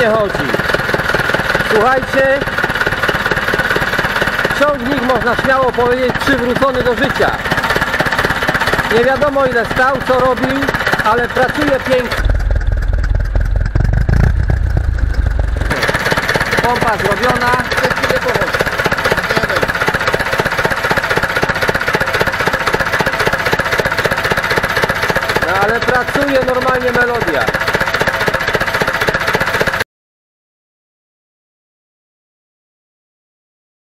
Nie chodzi. Słuchajcie, ciągnik można śmiało powiedzieć przywrócony do życia. Nie wiadomo ile stał, co robił, ale pracuje pięknie. Pompa zrobiona. No ale pracuje normalnie melodia.